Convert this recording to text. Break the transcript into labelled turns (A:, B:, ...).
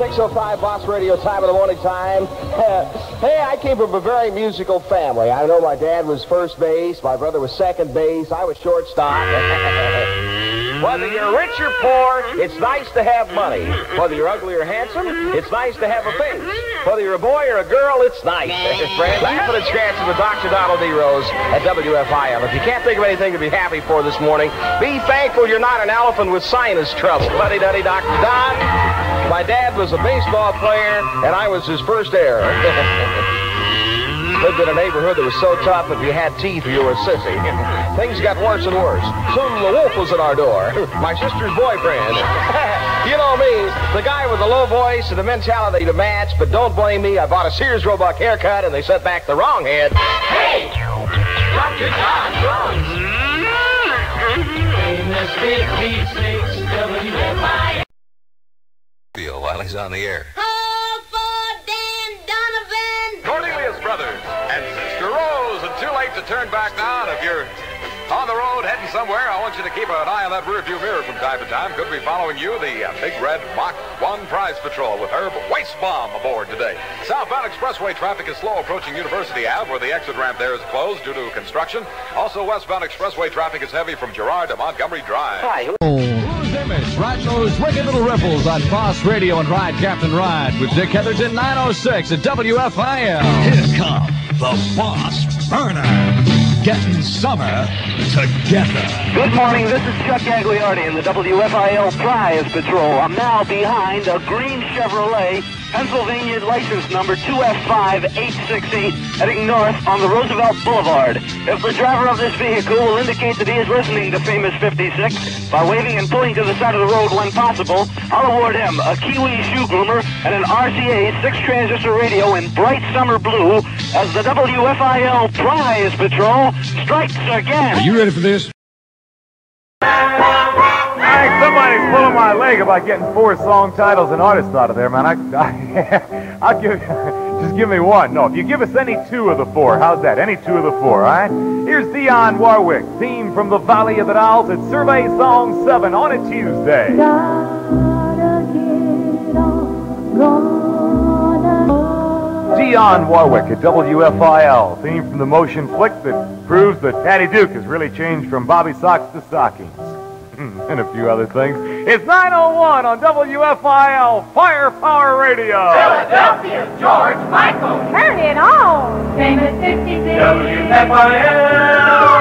A: 6.05 Boss Radio time of the morning time. hey, I came from a very musical family. I know my dad was first base, my brother was second base, I was shortstop. Whether you're rich or poor, it's nice to have money. Whether you're ugly or handsome, it's nice to have a face. Whether you're a boy or a girl, it's nice. Friends, laughing and scratching with Dr. Donald D. Rose at WFIL. If you can't think of anything to be happy for this morning, be thankful you're not an elephant with sinus trouble. Buddy Duddy Dr. Don. My dad was a baseball player, and I was his first heir. Lived in a neighborhood that was so tough if you had teeth you were a sissy. Things got worse and worse. Soon the wolf was at our door. My sister's boyfriend. you know me, the guy with the low voice and the mentality to match, but don't blame me. I bought a Sears Roebuck haircut and they sent back the wrong head.
B: Hey! Dr. John Jones. Famous 56 WFI.
C: Feel while he's on the air.
D: Too late to turn back now. And if you're on the road heading somewhere, I want you to keep an eye on that rearview mirror from time to time. Could be following you, the uh, Big Red Mach 1 Prize Patrol with Herb Weisbaum aboard today. Southbound Expressway traffic is slow approaching University Ave, where the exit ramp there is closed due to construction. Also, westbound Expressway traffic is heavy from Girard to Montgomery Drive.
E: Blues Image, Ride those wicked little ripples on Boss Radio and Ride Captain Ride with Dick Heatherton 906 at WFIL.
F: Here come the Boss Burner. Getting summer together.
G: Good morning. This is Chuck Gagliardi in the WFIL Prize Patrol. I'm now behind a green Chevrolet, Pennsylvania license number 2F5868, heading north on the Roosevelt Boulevard. If the driver of this vehicle will indicate that he is listening to Famous 56 by waving and pulling to the side of the road when possible, I'll award him a Kiwi shoe groomer and an RCA 6 transistor radio in bright summer blue as the WFIL Prize Patrol strikes again.
E: Are you ready for this?
H: Hey, somebody's pulling my leg about getting four song titles and artists out of there, man. I, I, I'll give, just give me one. No, if you give us any two of the four, how's that? Any two of the four, all right? Here's Dionne Warwick, theme from the Valley of the Dolls at Survey Song 7 on a Tuesday. Dionne Warwick at WFIL, theme from the motion flick that proves that Patty Duke has really changed from Bobby Socks to stockings. and a few other things. It's 901 on WFIL Firepower Radio.
B: Philadelphia, George Michael.
I: Turn it on!
B: Famous 56 WFIL.